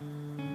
you